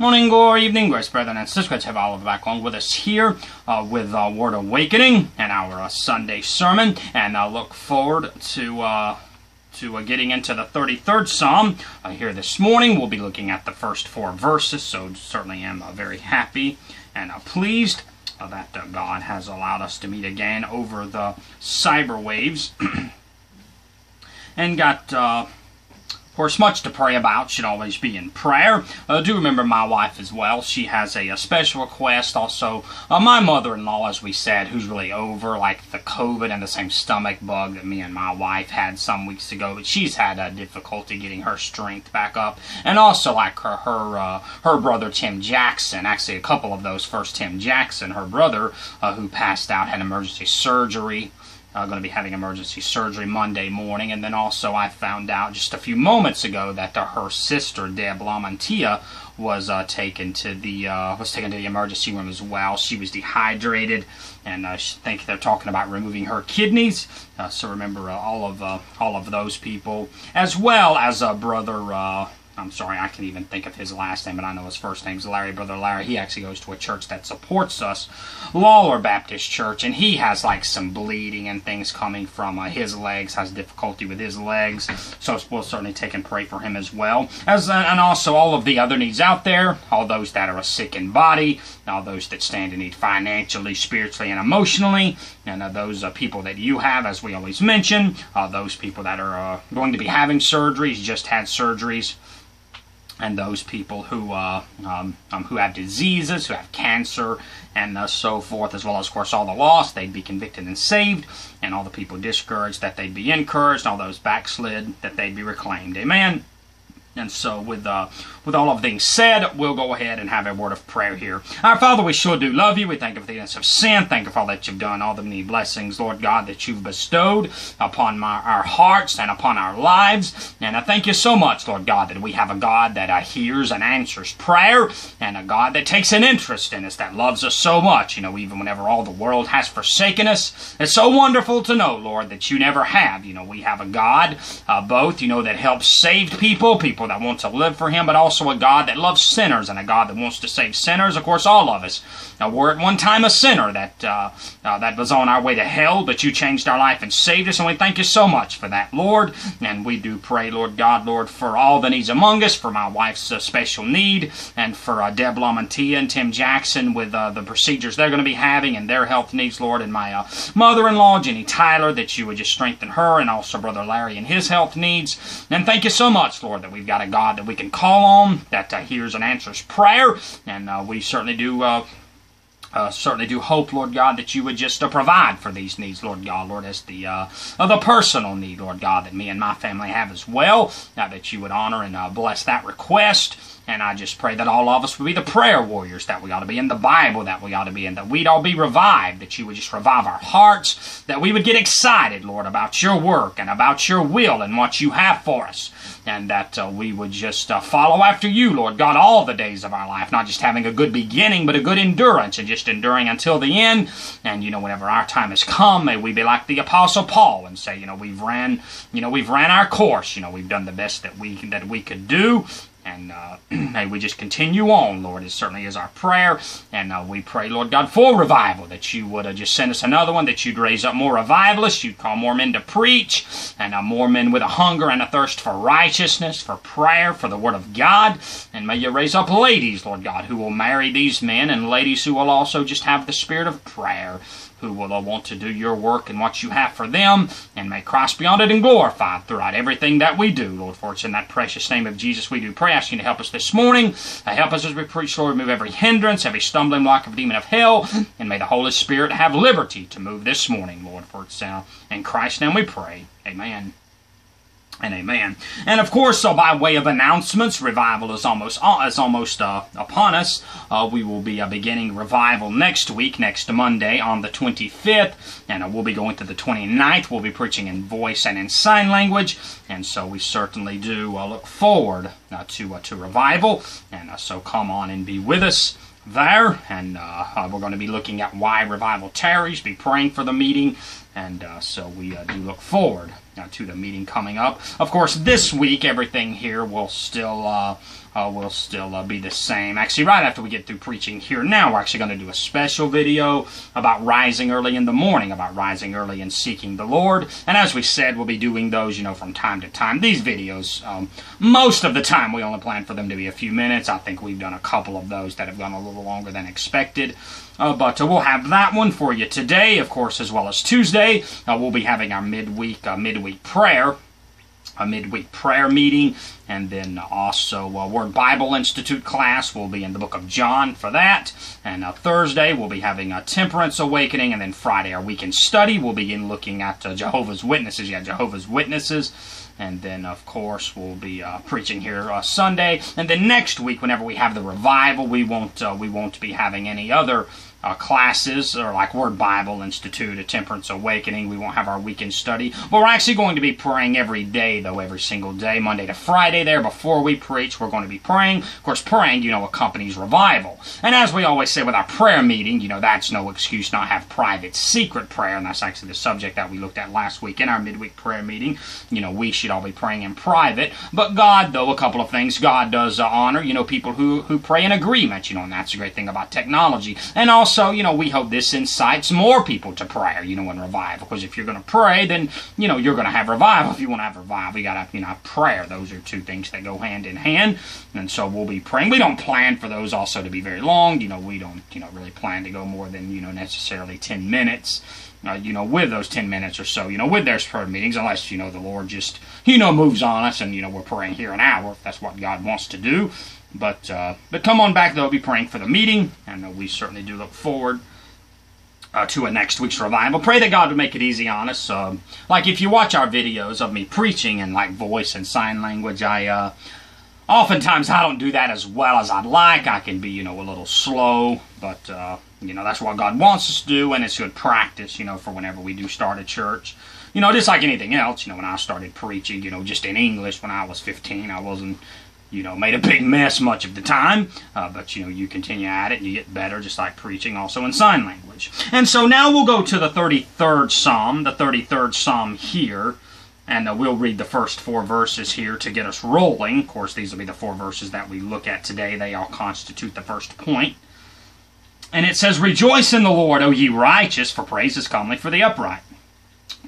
Morning, or evening, grace, brethren and sisters. Have all of you back on with us here uh, with uh, Word Awakening and our uh, Sunday sermon. And I look forward to uh, to uh, getting into the 33rd Psalm uh, here this morning. We'll be looking at the first four verses, so certainly am uh, very happy and uh, pleased uh, that uh, God has allowed us to meet again over the cyber waves and got. Course, much to pray about should always be in prayer. Uh, do remember my wife as well. She has a, a special request. Also, uh, my mother-in-law, as we said, who's really over like the COVID and the same stomach bug that me and my wife had some weeks ago. But she's had uh, difficulty getting her strength back up, and also like her her uh, her brother Tim Jackson. Actually, a couple of those first Tim Jackson, her brother, uh, who passed out, had emergency surgery uh, going to be having emergency surgery Monday morning. And then also, I found out just a few moments ago that uh, her sister Deb Lamantia was uh, taken to the uh, was taken to the emergency room as well. She was dehydrated, and uh, I think they're talking about removing her kidneys. Uh, so remember all of all of those people, as well as a brother. I'm sorry, I can't even think of his last name, but I know his first name's Larry, Brother Larry. He actually goes to a church that supports us, Lawler Baptist Church, and he has like some bleeding and things coming from uh, his legs, has difficulty with his legs, so we'll certainly take and pray for him as well. As uh, And also all of the other needs out there, all those that are sick in body, all those that stand in need financially, spiritually, and emotionally, and uh, those uh, people that you have, as we always mention, uh, those people that are uh, going to be having surgeries, just had surgeries and those people who uh, um, um, who have diseases, who have cancer, and uh, so forth, as well as, of course, all the lost, they'd be convicted and saved, and all the people discouraged, that they'd be encouraged, all those backslid, that they'd be reclaimed. Amen. And so, with uh, with all of things said, we'll go ahead and have a word of prayer here. Our Father, we sure do love you. We thank you for the innocence of sin. Thank you for all that you've done, all the many blessings, Lord God, that you've bestowed upon my, our hearts and upon our lives. And I thank you so much, Lord God, that we have a God that uh, hears and answers prayer, and a God that takes an interest in us, that loves us so much. You know, even whenever all the world has forsaken us, it's so wonderful to know, Lord, that you never have. You know, we have a God, uh, both, you know, that helps saved people, people that want to live for Him, but also a God that loves sinners and a God that wants to save sinners. Of course, all of us now, were at one time a sinner that uh, uh, that was on our way to hell, but you changed our life and saved us, and we thank you so much for that, Lord. And we do pray, Lord God, Lord, for all the needs among us, for my wife's uh, special need, and for uh, Deb Lamantia and Tim Jackson with uh, the procedures they're going to be having and their health needs, Lord, and my uh, mother-in-law, Jenny Tyler, that you would just strengthen her, and also Brother Larry and his health needs. And thank you so much, Lord, that we've got a God that we can call on, that uh, hears and answers prayer, and uh, we certainly do uh, uh, certainly do hope, Lord God, that you would just uh, provide for these needs, Lord God, Lord, as the uh, the personal need, Lord God, that me and my family have as well. Now that you would honor and bless that request. And I just pray that all of us would be the prayer warriors that we ought to be in the Bible that we ought to be in, that we'd all be revived, that you would just revive our hearts, that we would get excited, Lord, about your work and about your will and what you have for us, and that uh, we would just uh, follow after you, Lord God, all the days of our life, not just having a good beginning, but a good endurance and just enduring until the end. And, you know, whenever our time has come, may we be like the Apostle Paul and say, you know, we've ran, you know, we've ran our course, you know, we've done the best that we, that we could do, and uh, may we just continue on, Lord. It certainly is our prayer. And uh, we pray, Lord God, for revival, that you would uh, just send us another one, that you'd raise up more revivalists, you'd call more men to preach, and uh, more men with a hunger and a thirst for righteousness, for prayer, for the Word of God. And may you raise up ladies, Lord God, who will marry these men, and ladies who will also just have the spirit of prayer who will want to do your work and what you have for them, and may Christ be honored and glorified throughout everything that we do, Lord. For it's in that precious name of Jesus we do pray, asking you to help us this morning. Uh, help us as we preach, Lord, remove every hindrance, every stumbling block of demon of hell, and may the Holy Spirit have liberty to move this morning, Lord. For it's uh, in Christ's name we pray. Amen and amen. And of course, so by way of announcements, revival is almost uh, is almost uh, upon us. Uh, we will be uh, beginning revival next week, next Monday on the 25th, and uh, we'll be going to the 29th. We'll be preaching in voice and in sign language, and so we certainly do look forward to to revival. And so come on and be with us there, and we're going to be looking at why revival tarries. Be praying for the meeting, and so we do look forward to the meeting coming up. Of course, this week everything here will still uh, uh, will still uh, be the same. Actually, right after we get through preaching here now, we're actually going to do a special video about rising early in the morning, about rising early and seeking the Lord. And as we said, we'll be doing those, you know, from time to time. These videos, um, most of the time, we only plan for them to be a few minutes. I think we've done a couple of those that have gone a little longer than expected. Uh, but uh, we'll have that one for you today, of course, as well as Tuesday. Uh, we'll be having our midweek uh, midweek prayer a midweek prayer meeting, and then also a Word Bible Institute class. We'll be in the book of John for that. And uh, Thursday, we'll be having a Temperance Awakening, and then Friday, our weekend study. We'll begin looking at uh, Jehovah's Witnesses. Yeah, Jehovah's Witnesses. And then, of course, we'll be uh, preaching here uh, Sunday. And then next week, whenever we have the revival, we won't uh, we won't be having any other uh, classes or like Word Bible Institute, a Temperance Awakening. We won't have our weekend study, but we're actually going to be praying every day, though, every single day, Monday to Friday. There, before we preach, we're going to be praying. Of course, praying, you know, accompanies revival. And as we always say with our prayer meeting, you know, that's no excuse not have private, secret prayer, and that's actually the subject that we looked at last week in our midweek prayer meeting. You know, we should all be praying in private, but God, though, a couple of things, God does uh, honor, you know, people who who pray in agreement. You know, and that's a great thing about technology, and also also, you know, we hope this incites more people to prayer, you know, and revival. Because if you're going to pray, then, you know, you're going to have revival. If you want to have revival, you got to, you know, prayer. Those are two things that go hand in hand. And so we'll be praying. We don't plan for those also to be very long. You know, we don't, you know, really plan to go more than, you know, necessarily 10 minutes. Uh, you know, with those 10 minutes or so, you know, with their prayer meetings, unless, you know, the Lord just, you know, moves on us and, you know, we're praying here an hour, if that's what God wants to do. But uh, but come on back, though. Be praying for the meeting, and we certainly do look forward uh, to a next week's revival. Pray that God would make it easy on us. Um, like if you watch our videos of me preaching in like voice and sign language, I uh, oftentimes I don't do that as well as I'd like. I can be you know a little slow, but uh, you know that's what God wants us to do, and it's good practice. You know for whenever we do start a church. You know, just like anything else, you know, when I started preaching, you know, just in English when I was 15, I wasn't you know, made a big mess much of the time, uh, but you know, you continue at it and you get better, just like preaching also in sign language. And so now we'll go to the 33rd Psalm, the 33rd Psalm here, and uh, we'll read the first four verses here to get us rolling. Of course, these will be the four verses that we look at today, they all constitute the first point. And it says, Rejoice in the Lord, O ye righteous, for praise is comely for the upright.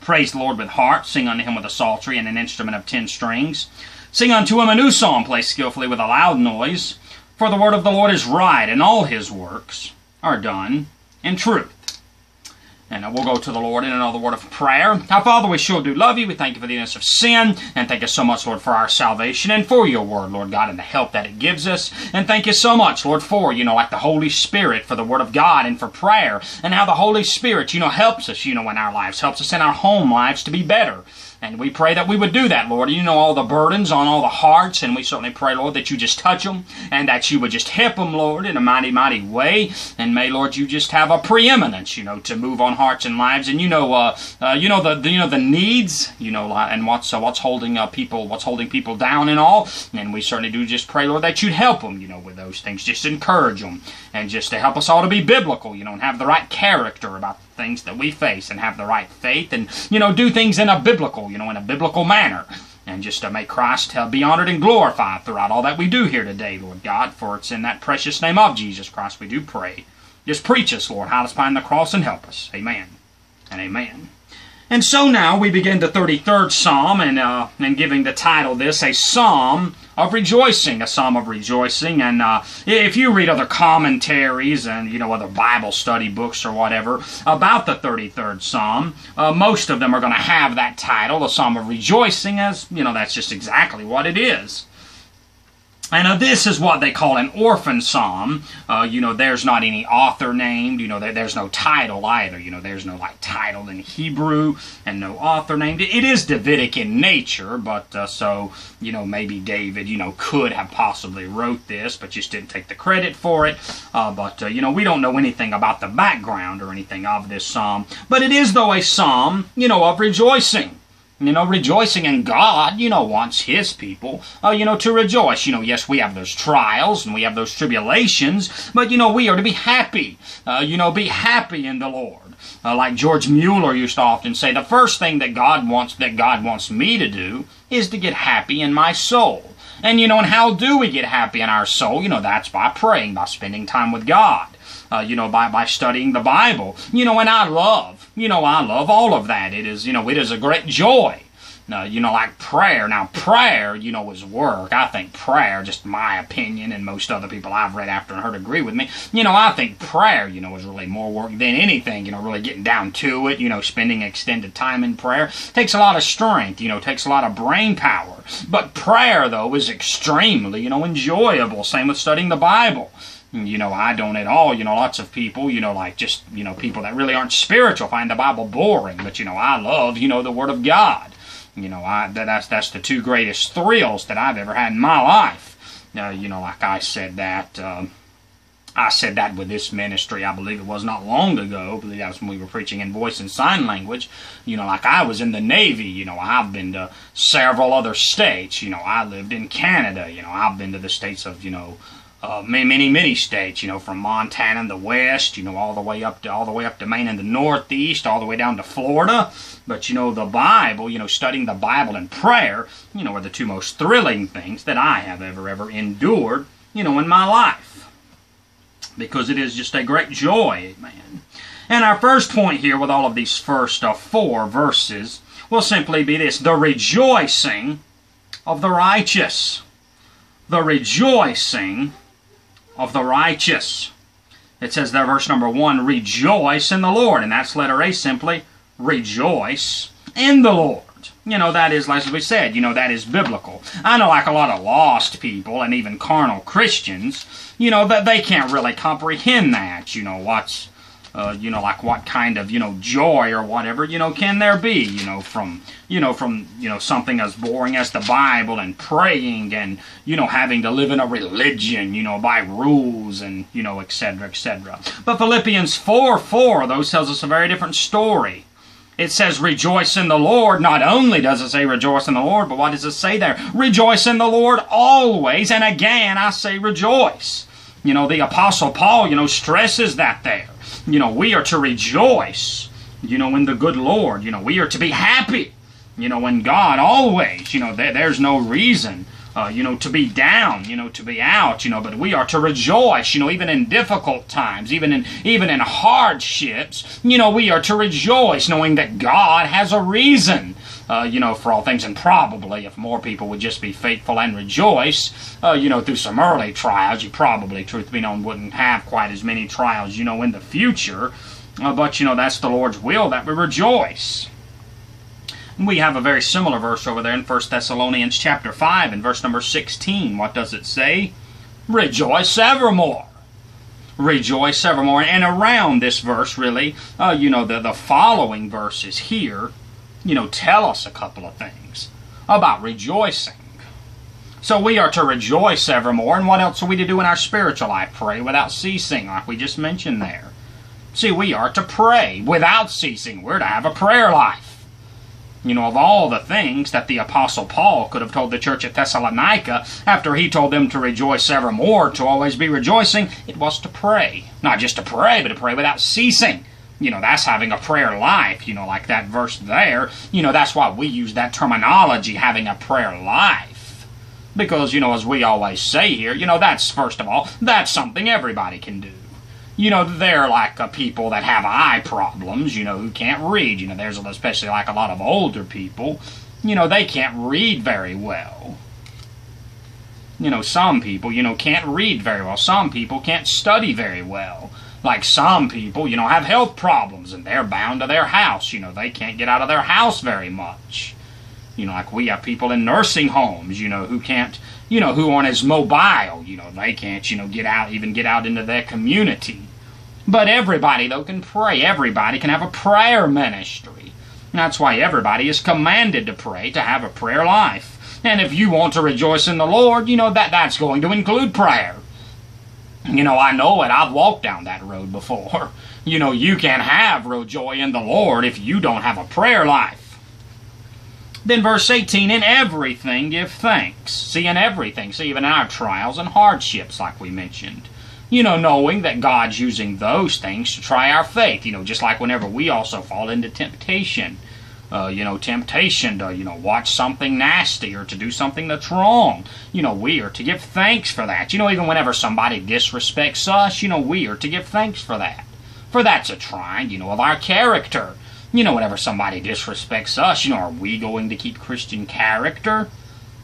Praise the Lord with heart, sing unto him with a psaltery and an instrument of ten strings. Sing unto him a new psalm, play skillfully with a loud noise. For the word of the Lord is right, and all his works are done in truth. And we'll go to the Lord in another word of prayer. Our Father, we sure do love you. We thank you for the innocence of sin. And thank you so much, Lord, for our salvation and for your word, Lord God, and the help that it gives us. And thank you so much, Lord, for, you know, like the Holy Spirit, for the word of God and for prayer. And how the Holy Spirit, you know, helps us, you know, in our lives, helps us in our home lives to be better. And we pray that we would do that, Lord. You know all the burdens on all the hearts, and we certainly pray, Lord, that you just touch them and that you would just help them, Lord, in a mighty, mighty way. And may, Lord, you just have a preeminence, you know, to move on hearts and lives. And you know, uh, uh, you know the, the, you know the needs, you know, and what's uh, what's holding uh, people, what's holding people down and all. And we certainly do just pray, Lord, that you'd help them, you know, with those things. Just encourage them and just to help us all to be biblical, you know, and have the right character about things that we face and have the right faith and, you know, do things in a biblical, you know, in a biblical manner. And just to make Christ be honored and glorified throughout all that we do here today, Lord God. For it's in that precious name of Jesus Christ we do pray. Just preach us, Lord, hide us find the cross and help us. Amen and amen. And so now we begin the 33rd Psalm, and, uh, and giving the title this, a Psalm of Rejoicing, a Psalm of Rejoicing. And uh, if you read other commentaries and, you know, other Bible study books or whatever about the 33rd Psalm, uh, most of them are going to have that title, a Psalm of Rejoicing, as, you know, that's just exactly what it is. And uh, this is what they call an orphan psalm. Uh, you know, there's not any author named. You know, there, there's no title either. You know, there's no like title in Hebrew and no author named. It, It is Davidic in nature, but uh, so you know maybe David you know could have possibly wrote this, but just didn't take the credit for it. Uh, but uh, you know we don't know anything about the background or anything of this psalm. But it is though a psalm you know of rejoicing you know, rejoicing in God, you know, wants His people, uh, you know, to rejoice. You know, yes, we have those trials and we have those tribulations, but, you know, we are to be happy. Uh, you know, be happy in the Lord. Uh, like George Mueller used to often say, the first thing that God wants that God wants me to do is to get happy in my soul. And you know, and how do we get happy in our soul? You know, that's by praying, by spending time with God. Uh, you know, by, by studying the Bible. You know, and I love, you know, I love all of that. It is, you know, it is a great joy uh, you know, like prayer. Now, prayer, you know, is work. I think prayer, just my opinion, and most other people I've read after and heard agree with me, you know, I think prayer, you know, is really more work than anything, you know, really getting down to it, you know, spending extended time in prayer. Takes a lot of strength, you know, takes a lot of brain power. But prayer, though, is extremely, you know, enjoyable. Same with studying the Bible you know, I don't at all. You know, lots of people, you know, like just, you know, people that really aren't spiritual find the Bible boring. But, you know, I love, you know, the Word of God. You know, I, that's that's the two greatest thrills that I've ever had in my life. Uh, you know, like I said that. Um, I said that with this ministry, I believe it was not long ago. I believe that was when we were preaching in voice and sign language. You know, like I was in the Navy, you know, I've been to several other states. You know, I lived in Canada. You know, I've been to the states of, you know, uh, many, many, many states. You know, from Montana in the west, you know, all the way up to all the way up to Maine in the northeast, all the way down to Florida. But you know, the Bible, you know, studying the Bible and prayer, you know, are the two most thrilling things that I have ever, ever endured, you know, in my life. Because it is just a great joy, man. And our first point here with all of these first uh, four verses will simply be this the rejoicing of the righteous. The rejoicing of the righteous. It says there, verse number one, rejoice in the Lord. And that's letter A simply, rejoice in the Lord. You know, that is, like we said, you know, that is biblical. I know, like a lot of lost people and even carnal Christians, you know, that they can't really comprehend that. You know, what's, uh, you know, like what kind of, you know, joy or whatever, you know, can there be, you know, from, you know, from, you know, something as boring as the Bible and praying and, you know, having to live in a religion, you know, by rules and, you know, etc., etc. But Philippians 4 4, though, tells us a very different story. It says, rejoice in the Lord. Not only does it say rejoice in the Lord, but what does it say there? Rejoice in the Lord always. And again, I say rejoice. You know, the Apostle Paul, you know, stresses that there. You know, we are to rejoice, you know, in the good Lord. You know, we are to be happy, you know, in God always. You know, there, there's no reason uh, you know, to be down, you know, to be out, you know, but we are to rejoice, you know, even in difficult times, even in even in hardships, you know, we are to rejoice, knowing that God has a reason, uh, you know, for all things, and probably if more people would just be faithful and rejoice, uh, you know, through some early trials, you probably, truth be known, wouldn't have quite as many trials, you know, in the future. Uh, but you know, that's the Lord's will that we rejoice. We have a very similar verse over there in 1 Thessalonians chapter 5 and verse number 16. What does it say? Rejoice evermore. Rejoice evermore. And around this verse, really, uh, you know, the, the following verses here, you know, tell us a couple of things about rejoicing. So we are to rejoice evermore. And what else are we to do in our spiritual life? Pray without ceasing, like we just mentioned there. See, we are to pray without ceasing. We're to have a prayer life. You know, of all the things that the Apostle Paul could have told the church at Thessalonica after he told them to rejoice evermore, to always be rejoicing, it was to pray. Not just to pray, but to pray without ceasing. You know, that's having a prayer life, you know, like that verse there. You know, that's why we use that terminology, having a prayer life. Because, you know, as we always say here, you know, that's, first of all, that's something everybody can do you know, they're like uh, people that have eye problems, you know, who can't read. You know, there's especially like a lot of older people, you know, they can't read very well. You know, some people, you know, can't read very well. Some people can't study very well. Like some people, you know, have health problems and they're bound to their house. You know, they can't get out of their house very much. You know, like we have people in nursing homes, you know, who can't, you know, who aren't as mobile. You know, they can't, you know, get out, even get out into their community. But everybody, though, can pray. Everybody can have a prayer ministry. That's why everybody is commanded to pray, to have a prayer life. And if you want to rejoice in the Lord, you know that that's going to include prayer. You know, I know it. I've walked down that road before. You know, you can't have real joy in the Lord if you don't have a prayer life. Then verse 18, in everything give thanks. See, in everything. See, even in our trials and hardships, like we mentioned. You know, knowing that God's using those things to try our faith. You know, just like whenever we also fall into temptation. Uh, you know, temptation to, you know, watch something nasty or to do something that's wrong. You know, we are to give thanks for that. You know, even whenever somebody disrespects us, you know, we are to give thanks for that. For that's a trying, you know, of our character. You know, whenever somebody disrespects us, you know, are we going to keep Christian character?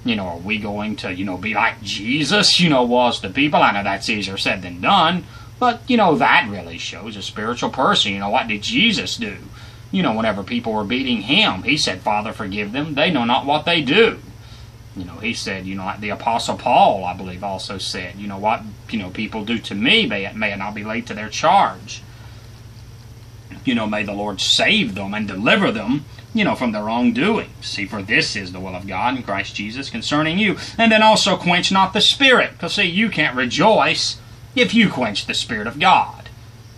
You know, are we going to, you know, be like Jesus, you know, was to people? I know that's easier said than done, but, you know, that really shows a spiritual person. You know, what did Jesus do? You know, whenever people were beating him, he said, Father, forgive them. They know not what they do. You know, he said, you know, the Apostle Paul, I believe, also said, you know, what, you know, people do to me may, it may not be laid to their charge you know, may the Lord save them and deliver them, you know, from their wrongdoing. See, for this is the will of God in Christ Jesus concerning you. And then also quench not the Spirit. Because, see, you can't rejoice if you quench the Spirit of God.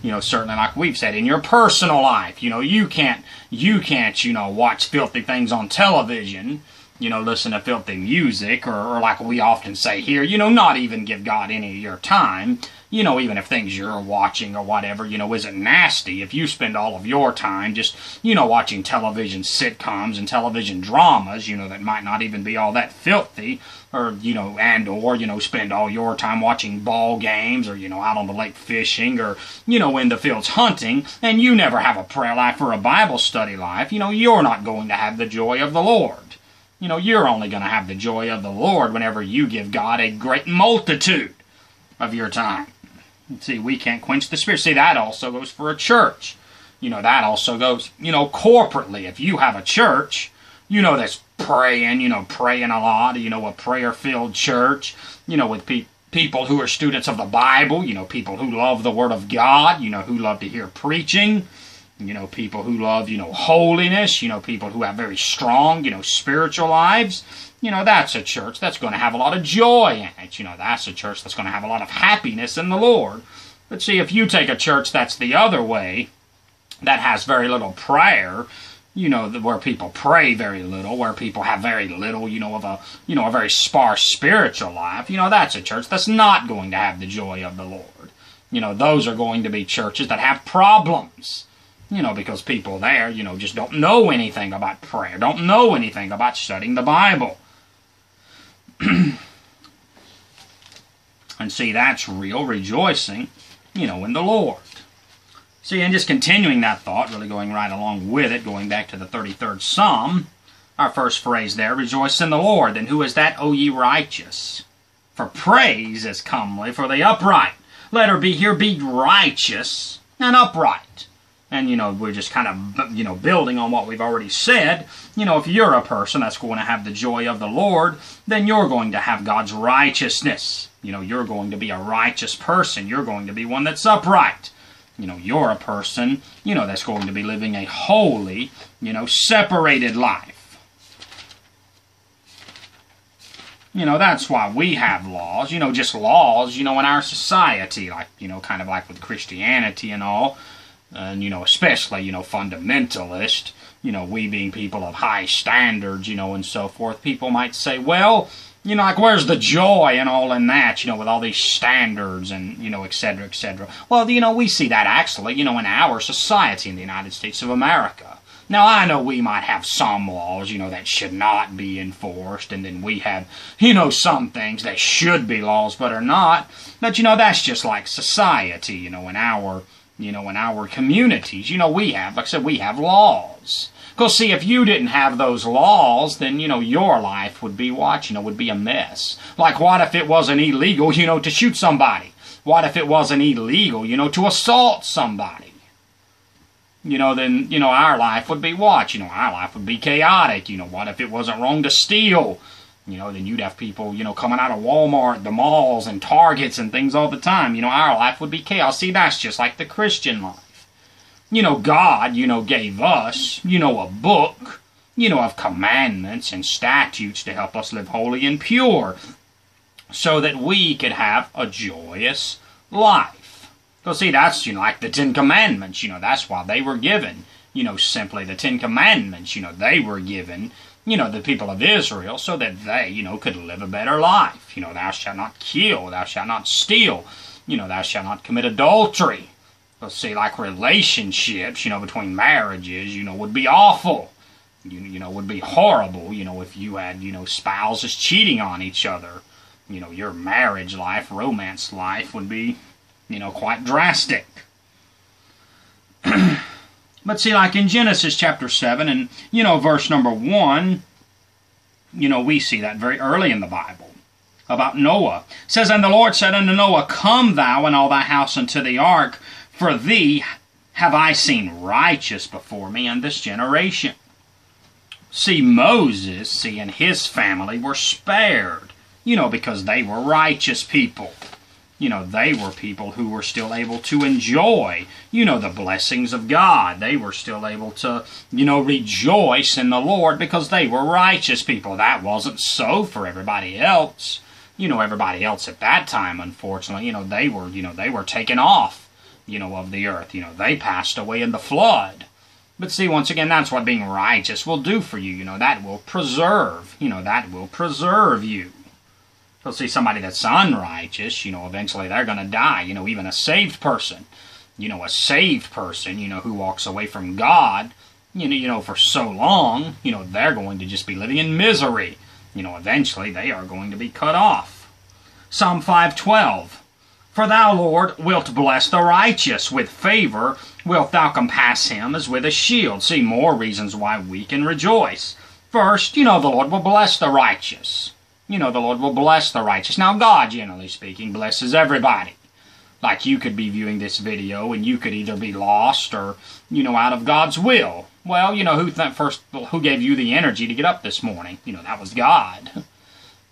You know, certainly like we've said, in your personal life, you know, you can't, you can't, you know, watch filthy things on television, you know, listen to filthy music, or, or like we often say here, you know, not even give God any of your time you know, even if things you're watching or whatever, you know, isn't nasty, if you spend all of your time just, you know, watching television sitcoms and television dramas, you know, that might not even be all that filthy, or, you know, and or, you know, spend all your time watching ball games or, you know, out on the lake fishing or, you know, in the fields hunting, and you never have a prayer life or a Bible study life, you know, you're not going to have the joy of the Lord. You know, you're only going to have the joy of the Lord whenever you give God a great multitude of your time. See, we can't quench the spirit. See, that also goes for a church. You know, that also goes, you know, corporately. If you have a church, you know, that's praying, you know, praying a lot, you know, a prayer filled church, you know, with pe- people who are students of the Bible, you know, people who love the Word of God, you know, who love to hear preaching, you know, people who love, you know, holiness, you know, people who have very strong, you know, spiritual lives you know, that's a church that's going to have a lot of joy in it. You know, that's a church that's going to have a lot of happiness in the Lord. But see, if you take a church that's the other way, that has very little prayer, you know, where people pray very little, where people have very little, you know, of a, you know, a very sparse spiritual life, you know, that's a church that's not going to have the joy of the Lord. You know, those are going to be churches that have problems. You know, because people there, you know, just don't know anything about prayer, don't know anything about studying the Bible. and see, that's real rejoicing, you know, in the Lord. See, and just continuing that thought, really going right along with it, going back to the 33rd Psalm, our first phrase there, rejoice in the Lord. Then who is that, O ye righteous? For praise is comely for the upright. Let her be here be righteous and upright and you know we're just kind of you know building on what we've already said. You know if you're a person that's going to have the joy of the lord then you're going to have god's righteousness. You know you're going to be a righteous person. You're going to be one that's upright. You know you're a person you know that's going to be living a holy you know separated life. You know that's why we have laws. You know just laws you know in our society like you know kind of like with christianity and all and you know especially you know fundamentalist you know we being people of high standards you know and so forth people might say well you know like where's the joy and all in that you know with all these standards and you know et cetera et cetera well you know we see that actually you know in our society in the united states of america now I know we might have some laws, you know, that should not be enforced, and then we have, you know, some things that should be laws but are not. But you know, that's just like society, you know, in our you know, in our communities. You know, we have, like I said, we have laws. Because, see, if you didn't have those laws, then, you know, your life would be what? You know, would be a mess. Like, what if it wasn't illegal, you know, to shoot somebody? What if it wasn't illegal, you know, to assault somebody? You know, then, you know, our life would be what? You know, our life would be chaotic. You know, what if it wasn't wrong to steal? You know, then you'd have people, you know, coming out of Walmart, the malls, and Targets and things all the time. You know, our life would be chaos. See, that's just like the Christian life. You know, God, you know, gave us, you know, a book, you know, of commandments and statutes to help us live holy and pure so that we could have a joyous life. So, see, that's, you know, like the Ten Commandments, you know, that's why they were given. You know, simply the Ten Commandments, you know, they were given you know, the people of Israel so that they, you know, could live a better life. You know, thou shalt not kill, thou shalt not steal, You know, thou shalt not commit adultery. Let's see, like relationships, you know, between marriages, you know, would be awful. You, you know, would be horrible, you know, if you had, you know, spouses cheating on each other. You know, your marriage life, romance life would be, you know, quite drastic. but see, like in Genesis chapter 7 and, you know, verse number 1, you know, we see that very early in the Bible about Noah. It says, And the Lord said unto Noah, Come thou and all thy house unto the ark, for thee have I seen righteous before me in this generation. See, Moses, see, and his family were spared, you know, because they were righteous people. You know, they were people who were still able to enjoy, you know, the blessings of God. They were still able to, you know, rejoice in the Lord because they were righteous people. That wasn't so for everybody else. You know, everybody else at that time, unfortunately, you know, they were, you know, they were taken off, you know, of the earth. You know, they passed away in the flood. But see, once again, that's what being righteous will do for you. You know, that will preserve. You know, that will preserve you. So see somebody that's unrighteous, you know, eventually they're going to die. You know, even a saved person, you know, a saved person, you know, who walks away from God, you know, you know, for so long, you know, they're going to just be living in misery. You know, eventually they are going to be cut off. Psalm 512. For thou, Lord, wilt bless the righteous with favor, wilt thou compass him as with a shield. See more reasons why we can rejoice. First, you know, the Lord will bless the righteous. You know, the Lord will bless the righteous. Now, God, generally speaking, blesses everybody. Like you could be viewing this video and you could either be lost or, you know, out of God's will. Well, you know, who first, who gave you the energy to get up this morning? You know, that was God.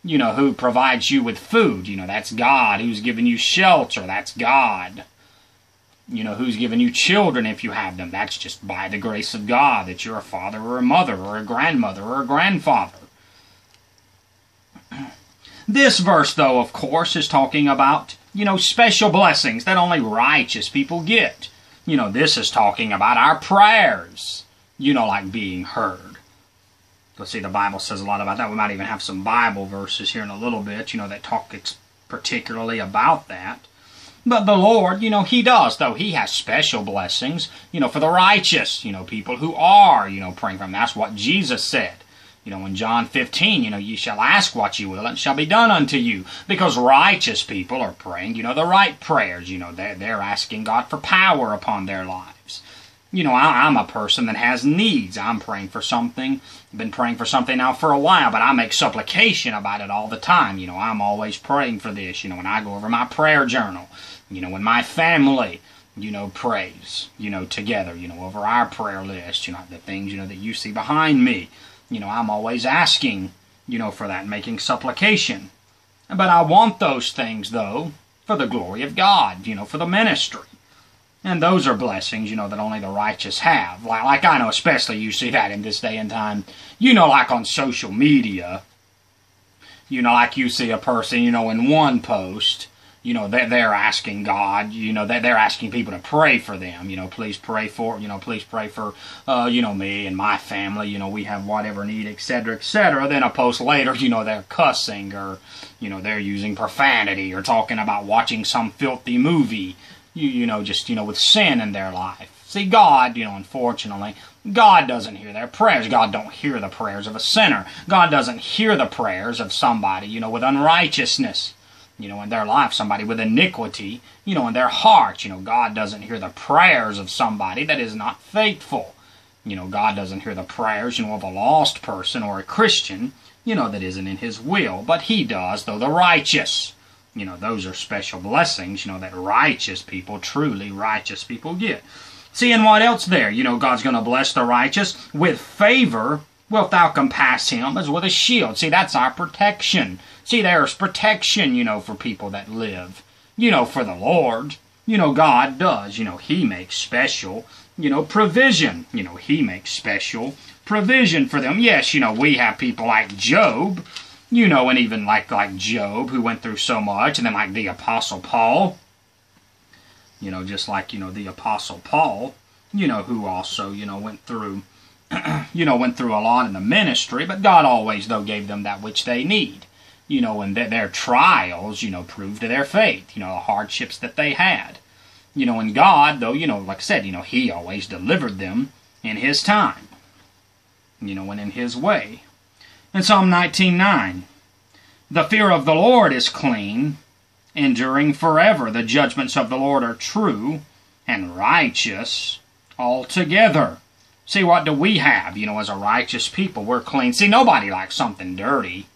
You know, who provides you with food? You know, that's God. Who's given you shelter? That's God you know, who's given you children if you have them. That's just by the grace of God that you're a father or a mother or a grandmother or a grandfather. This verse, though, of course, is talking about, you know, special blessings that only righteous people get. You know, this is talking about our prayers, you know, like being heard. Let's see, the Bible says a lot about that. We might even have some Bible verses here in a little bit, you know, that talk particularly about that. But the Lord, you know, He does, though He has special blessings, you know, for the righteous, you know, people who are, you know, praying for Him. That's what Jesus said. You know, in John 15, you know, ye shall ask what you will, and shall be done unto you. Because righteous people are praying, you know, the right prayers. You know, they're, they're asking God for power upon their lives. You know, I, I'm a person that has needs. I'm praying for something. I've been praying for something now for a while, but I make supplication about it all the time. You know, I'm always praying for this. You know, when I go over my prayer journal, you know, when my family, you know, prays, you know, together, you know, over our prayer list, you know, the things, you know, that you see behind me, you know, I'm always asking, you know, for that, making supplication. But I want those things, though, for the glory of God, you know, for the ministry. And those are blessings, you know, that only the righteous have. Like, like I know, especially you see that in this day and time. You know, like on social media, you know, like you see a person, you know, in one post, you know, they're, they're asking God, you know, they're, they're asking people to pray for them, you know, please pray for, you know, please pray for, uh, you know, me and my family, you know, we have whatever need, etc., etc. Then a post later, you know, they're cussing or, you know, they're using profanity or talking about watching some filthy movie, you, you know, just, you know, with sin in their life. See, God, you know, unfortunately, God doesn't hear their prayers. God don't hear the prayers of a sinner. God doesn't hear the prayers of somebody, you know, with unrighteousness you know, in their life, somebody with iniquity, you know, in their heart. You know, God doesn't hear the prayers of somebody that is not faithful. You know, God doesn't hear the prayers, you know, of a lost person or a Christian, you know, that isn't in His will. But He does, though the righteous. You know, those are special blessings, you know, that righteous people, truly righteous people get. Seeing what else there? You know, God's going to bless the righteous with favor wilt thou compass him as with a shield. See, that's our protection. See, there's protection, you know, for people that live. You know, for the Lord. You know, God does. You know, He makes special, you know, provision. You know, He makes special provision for them. Yes, you know, we have people like Job, you know, and even like like Job who went through so much, and then like the Apostle Paul. You know, just like, you know, the Apostle Paul, you know, who also, you know, went through you know, went through a lot in the ministry, but God always, though, gave them that which they need. you know, and their, their trials, you know, proved to their faith, you know, the hardships that they had. You know, and God, though, you know, like I said, you know, He always delivered them in His time, you know, and in His way. In Psalm 19.9, the fear of the Lord is clean, enduring forever. The judgments of the Lord are true and righteous altogether. See, what do we have, you know, as a righteous people? We're clean. See, nobody likes something dirty.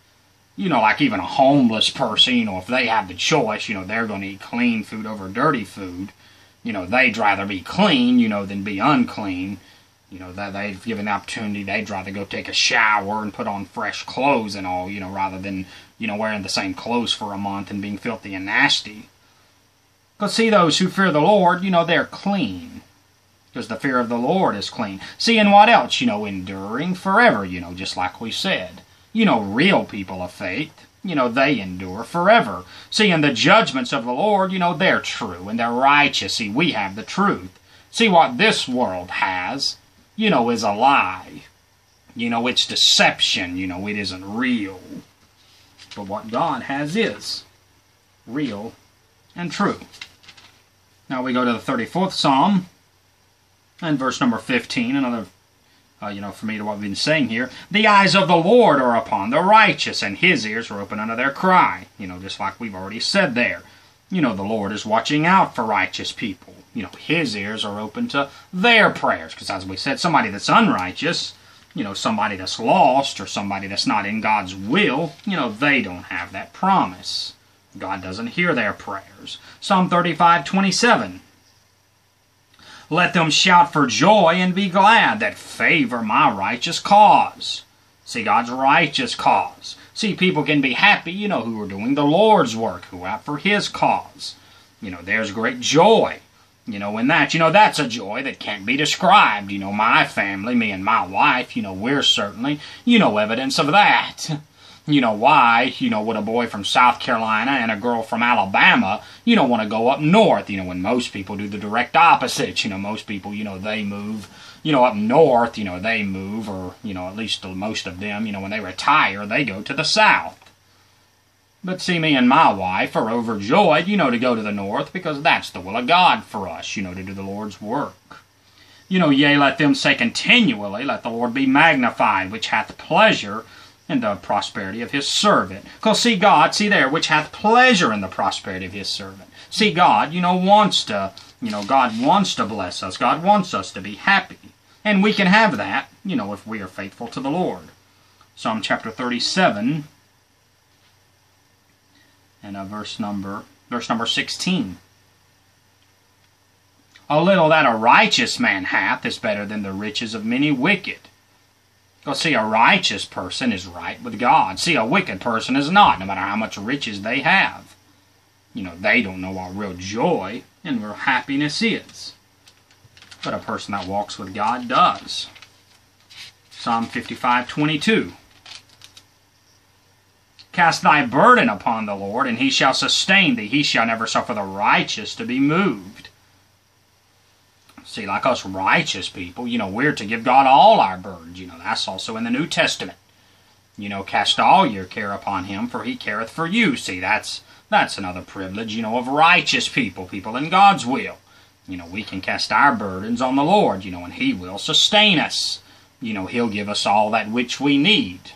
You know, like even a homeless person, you know, if they have the choice, you know, they're going to eat clean food over dirty food. You know, they'd rather be clean, you know, than be unclean. You know, that they've given the opportunity, they'd rather go take a shower and put on fresh clothes and all, you know, rather than, you know, wearing the same clothes for a month and being filthy and nasty. Because see, those who fear the Lord, you know, they're clean. Because the fear of the Lord is clean. See, and what else? You know, enduring forever, you know, just like we said. You know, real people of faith, you know, they endure forever. See, and the judgments of the Lord, you know, they're true and they're righteous. See, we have the truth. See, what this world has, you know, is a lie. You know, it's deception. You know, it isn't real. But what God has is real and true. Now we go to the 34th Psalm and verse number 15, another, uh, you know, for me to what we've been saying here. The eyes of the Lord are upon the righteous, and his ears are open unto their cry. You know, just like we've already said there. You know, the Lord is watching out for righteous people you know, his ears are open to their prayers. Because as we said, somebody that's unrighteous, you know, somebody that's lost or somebody that's not in God's will, you know, they don't have that promise. God doesn't hear their prayers. Psalm 35, 27. Let them shout for joy and be glad that favor my righteous cause. See, God's righteous cause. See, people can be happy, you know, who are doing the Lord's work, who are out for His cause. You know, there's great joy you know, in that, you know, that's a joy that can't be described. You know, my family, me and my wife, you know, we're certainly, you know, evidence of that. You know, why, you know, would a boy from South Carolina and a girl from Alabama, you know, want to go up north, you know, when most people do the direct opposite. You know, most people, you know, they move, you know, up north, you know, they move, or, you know, at least most of them, you know, when they retire, they go to the south. But see, me and my wife are overjoyed, you know, to go to the north because that's the will of God for us, you know, to do the Lord's work. You know, yea, let them say continually, let the Lord be magnified, which hath pleasure in the prosperity of his servant. Because see God, see there, which hath pleasure in the prosperity of his servant. See God, you know, wants to, you know, God wants to bless us. God wants us to be happy. And we can have that, you know, if we are faithful to the Lord. Psalm chapter 37 and uh, verse number verse number 16. A little that a righteous man hath is better than the riches of many wicked. Because, see, a righteous person is right with God. See, a wicked person is not, no matter how much riches they have. You know, they don't know what real joy and real happiness is. But a person that walks with God does. Psalm 55 22. Cast thy burden upon the Lord, and he shall sustain thee. He shall never suffer the righteous to be moved. See, like us righteous people, you know, we're to give God all our burdens. You know, that's also in the New Testament. You know, cast all your care upon him, for he careth for you. See, that's that's another privilege, you know, of righteous people, people in God's will. You know, we can cast our burdens on the Lord, you know, and he will sustain us. You know, he'll give us all that which we need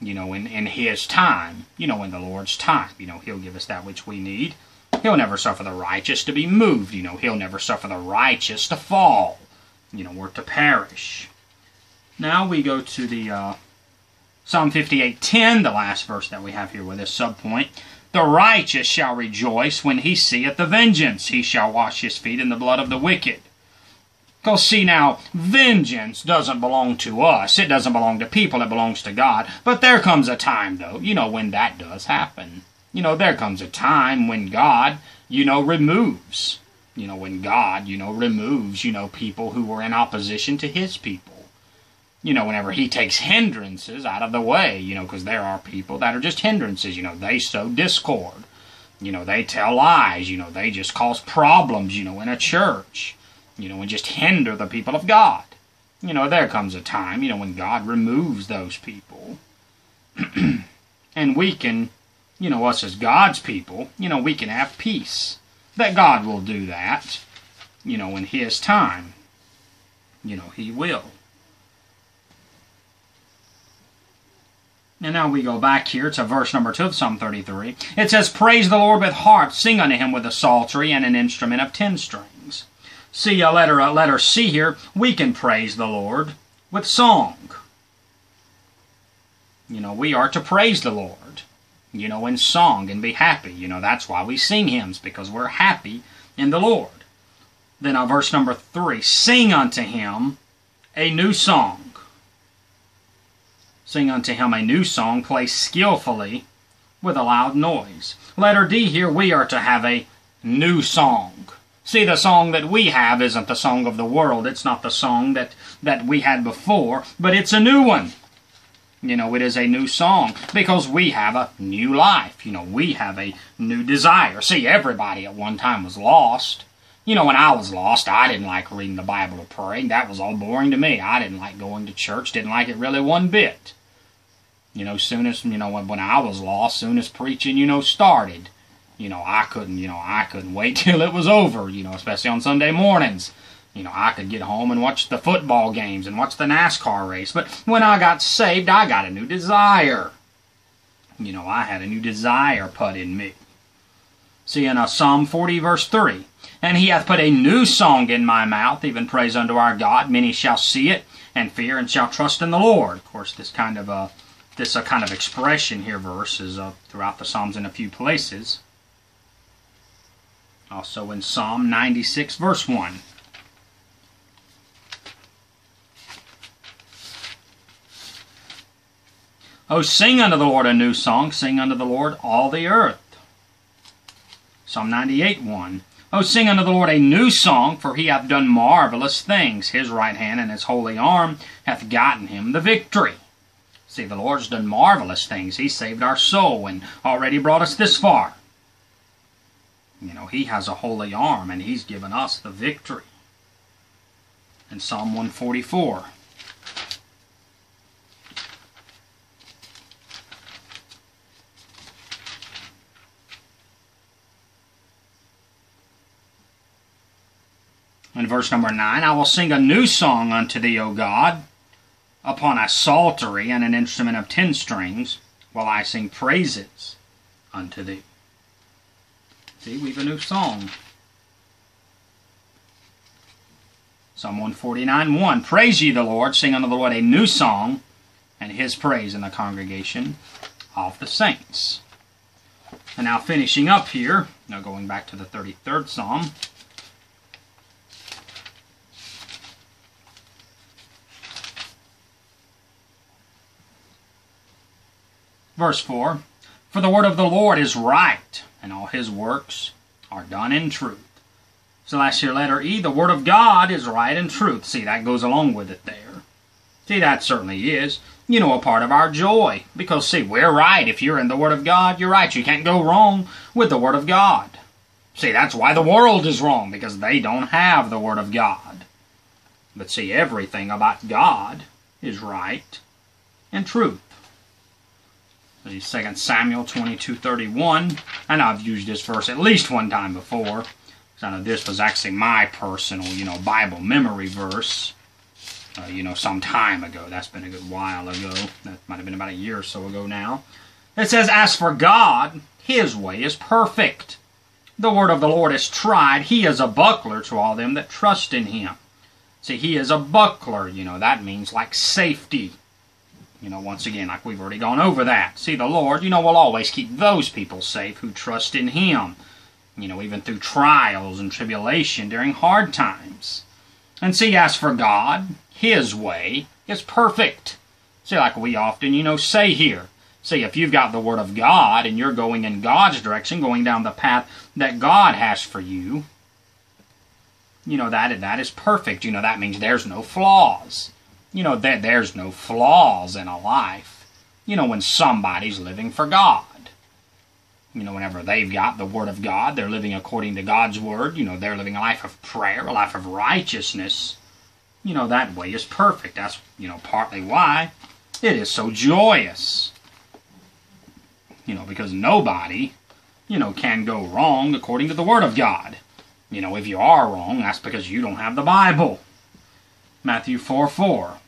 you know, in, in His time, you know, in the Lord's time. You know, He'll give us that which we need. He'll never suffer the righteous to be moved. You know, He'll never suffer the righteous to fall, you know, or to perish. Now we go to the uh, Psalm 58.10, the last verse that we have here with this subpoint. The righteous shall rejoice when he seeth the vengeance. He shall wash his feet in the blood of the wicked. Because, see, now, vengeance doesn't belong to us. It doesn't belong to people. It belongs to God. But there comes a time, though, you know, when that does happen. You know, there comes a time when God, you know, removes. You know, when God, you know, removes, you know, people who were in opposition to His people. You know, whenever He takes hindrances out of the way, you know, because there are people that are just hindrances. You know, they sow discord. You know, they tell lies. You know, they just cause problems, you know, in a church you know, and just hinder the people of God. You know, there comes a time, you know, when God removes those people. And we can, you know, us as God's people, you know, we can have peace. That God will do that, you know, in His time. You know, He will. And now we go back here to verse number 2 of Psalm 33. It says, Praise the Lord with harps, sing unto him with a psaltery and an instrument of ten strings. See a letter, a letter C here, we can praise the Lord with song. You know, we are to praise the Lord, you know, in song and be happy. You know, that's why we sing hymns, because we're happy in the Lord. Then uh, verse number 3, Sing unto him a new song Sing unto him a new song, play skillfully with a loud noise. Letter D here, we are to have a new song. See, the song that we have isn't the song of the world. It's not the song that, that we had before, but it's a new one. You know, it is a new song because we have a new life. You know, we have a new desire. See, everybody at one time was lost. You know, when I was lost, I didn't like reading the Bible or praying. That was all boring to me. I didn't like going to church, didn't like it really one bit. You know, soon as, you know, when, when I was lost, soon as preaching, you know, started, you know, I couldn't, you know, I couldn't wait till it was over, you know, especially on Sunday mornings. You know, I could get home and watch the football games and watch the NASCAR race. But when I got saved, I got a new desire. You know, I had a new desire put in me. See in uh, Psalm 40, verse 3. And he hath put a new song in my mouth, even praise unto our God. Many shall see it and fear and shall trust in the Lord. Of course, this kind of uh, this uh, kind of expression here verse is uh, throughout the Psalms in a few places. Also in Psalm 96 verse 1. Oh, sing unto the Lord a new song, sing unto the Lord all the earth. Psalm 98 1. Oh, sing unto the Lord a new song, for he hath done marvelous things. His right hand and his holy arm hath gotten him the victory. See, the Lord's done marvelous things. He saved our soul and already brought us this far. You know, He has a holy arm and He's given us the victory. In Psalm 144. In verse number 9, I will sing a new song unto thee, O God upon a psaltery and an instrument of ten strings, while I sing praises unto thee. See, we've a new song. Psalm 149 1 Praise ye the Lord, sing unto the Lord a new song, and his praise in the congregation of the saints. And now finishing up here, now going back to the 33rd Psalm. Verse 4 For the word of the Lord is right, and all his works are done in truth. So last year, letter E, the word of God is right and truth. See, that goes along with it there. See, that certainly is, you know, a part of our joy. Because, see, we're right. If you're in the Word of God, you're right. You can't go wrong with the Word of God. See, that's why the world is wrong, because they don't have the Word of God. But see, everything about God is right and 2 Samuel 22:31. I know I've used this verse at least one time before. I know this was actually my personal, you know, Bible memory verse. Uh, you know, some time ago. That's been a good while ago. That might have been about a year or so ago now. It says, As for God, his way is perfect. The word of the Lord is tried. He is a buckler to all them that trust in him. See, he is a buckler. You know, that means like safety. You know, once again, like we've already gone over that. See, the Lord, you know, will always keep those people safe who trust in Him. You know, even through trials and tribulation during hard times. And see, as for God, His way is perfect. See, like we often, you know, say here. See, if you've got the Word of God and you're going in God's direction, going down the path that God has for you, you know, that, that is perfect. You know, that means there's no flaws you know, that there's no flaws in a life. You know, when somebody's living for God. You know, whenever they've got the Word of God, they're living according to God's Word. You know, they're living a life of prayer, a life of righteousness. You know, that way is perfect. That's, you know, partly why it is so joyous. You know, because nobody, you know, can go wrong according to the Word of God. You know, if you are wrong, that's because you don't have the Bible. Matthew 4 4.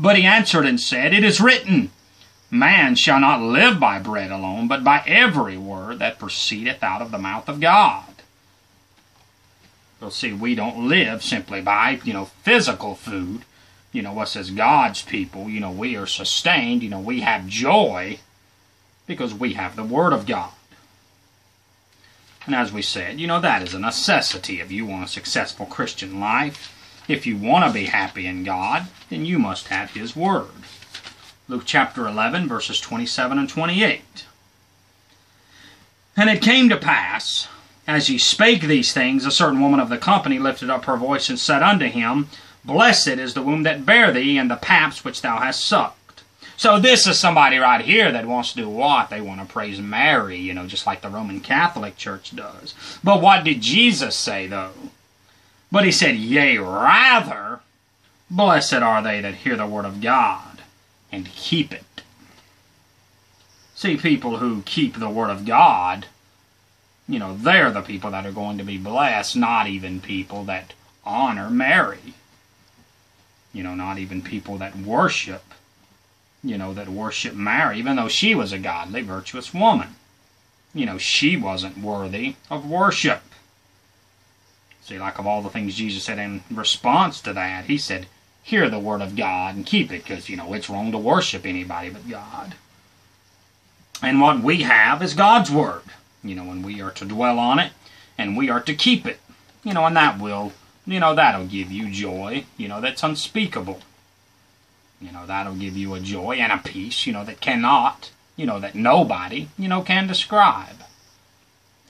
But he answered and said, It is written, Man shall not live by bread alone, but by every word that proceedeth out of the mouth of God. You'll see, we don't live simply by, you know, physical food. You know, what says God's people, you know, we are sustained, you know, we have joy because we have the Word of God. And as we said, you know, that is a necessity if you want a successful Christian life. If you want to be happy in God, then you must have His Word. Luke chapter 11, verses 27 and 28. And it came to pass, as he spake these things, a certain woman of the company lifted up her voice and said unto him, Blessed is the womb that bare thee, and the paps which thou hast sucked. So this is somebody right here that wants to do what? They want to praise Mary, you know, just like the Roman Catholic Church does. But what did Jesus say, though? But he said, Yea, rather, blessed are they that hear the word of God and keep it. See, people who keep the Word of God, you know, they're the people that are going to be blessed, not even people that honor Mary. You know, not even people that worship, you know, that worship Mary, even though she was a godly, virtuous woman. You know, she wasn't worthy of worship. See, like of all the things Jesus said in response to that, he said, hear the word of God and keep it because, you know, it's wrong to worship anybody but God. And what we have is God's word, you know, and we are to dwell on it and we are to keep it, you know, and that will, you know, that'll give you joy, you know, that's unspeakable. You know, that'll give you a joy and a peace, you know, that cannot, you know, that nobody, you know, can describe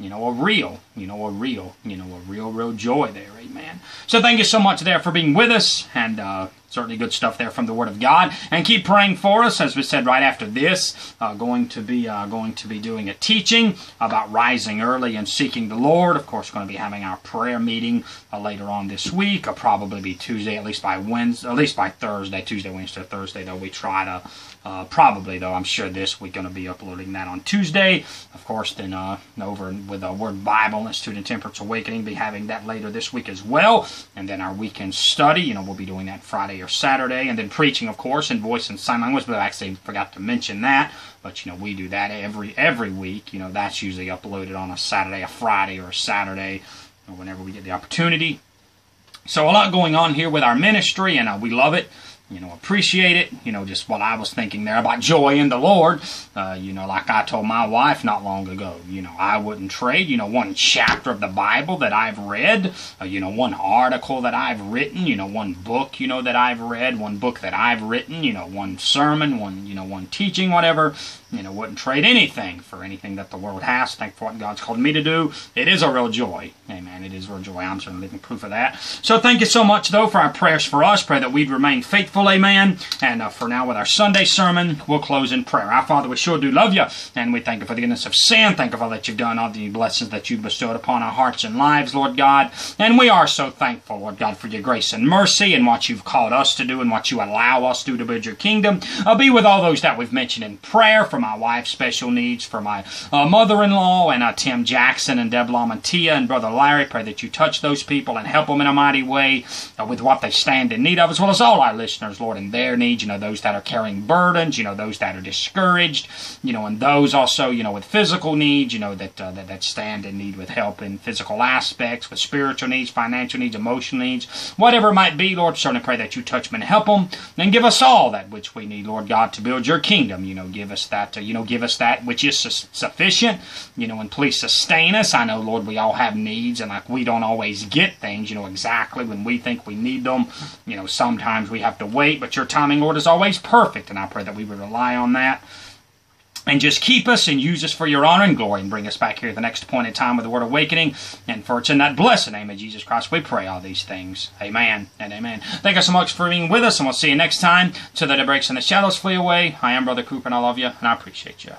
you know, a real, you know, a real, you know, a real, real joy there, amen. So thank you so much there for being with us, and uh, certainly good stuff there from the Word of God. And keep praying for us, as we said right after this, uh, going to be uh, going to be doing a teaching about rising early and seeking the Lord. Of course, going to be having our prayer meeting uh, later on this week. It'll probably be Tuesday, at least by Wednesday, at least by Thursday, Tuesday, Wednesday, Thursday. Though we try to uh, probably, though, I'm sure this week going to be uploading that on Tuesday. Of course, then uh, over with the Word Bible Institute and Temperance Awakening, be having that later this week as well. And then our weekend study, you know, we'll be doing that Friday or Saturday. And then preaching, of course, in voice and sign language. But I actually forgot to mention that. But you know, we do that every every week. You know, that's usually uploaded on a Saturday, a Friday, or a Saturday, or whenever we get the opportunity. So a lot going on here with our ministry, and uh, we love it you know, appreciate it. You know, just what I was thinking there about joy in the Lord. Uh, you know, like I told my wife not long ago, you know, I wouldn't trade, you know, one chapter of the Bible that I've read, uh, you know, one article that I've written, you know, one book, you know, that I've read, one book that I've written, you know, one sermon, one, you know, one teaching, whatever. You know, wouldn't trade anything for anything that the world has. Thank for what God's called me to do. It is a real joy. Amen. It is a real joy. I'm certainly living proof of that. So thank you so much, though, for our prayers for us. Pray that we'd remain faithful amen. And uh, for now, with our Sunday sermon, we'll close in prayer. Our Father, we sure do love you, and we thank you for the goodness of sin. Thank you for all that you've done, all the blessings that you've bestowed upon our hearts and lives, Lord God. And we are so thankful, Lord God, for your grace and mercy and what you've called us to do and what you allow us to do to build your kingdom. Uh, be with all those that we've mentioned in prayer, for my wife's special needs, for my uh, mother-in-law, and uh, Tim Jackson, and Deb Lamantia, and Brother Larry. Pray that you touch those people and help them in a mighty way uh, with what they stand in need of, as well as all our listeners Lord, and their needs, you know, those that are carrying burdens, you know, those that are discouraged, you know, and those also, you know, with physical needs, you know, that, uh, that, that stand in need with help in physical aspects, with spiritual needs, financial needs, emotional needs, whatever it might be, Lord, certainly pray that you touch them and help them, and give us all that which we need, Lord God, to build your kingdom, you know, give us that, uh, you know, give us that which is su- sufficient, you know, and please sustain us. I know, Lord, we all have needs, and like we don't always get things, you know, exactly when we think we need them, you know, sometimes we have to wait, but your timing, Lord, is always perfect, and I pray that we would rely on that. And just keep us and use us for your honor and glory and bring us back here the next appointed time with the word awakening. And for it's in that blessed name of Jesus Christ we pray all these things. Amen and amen. Thank you so much for being with us, and we'll see you next time. Till that it breaks and the shadows flee away. I am Brother Cooper, and I love you, and I appreciate you.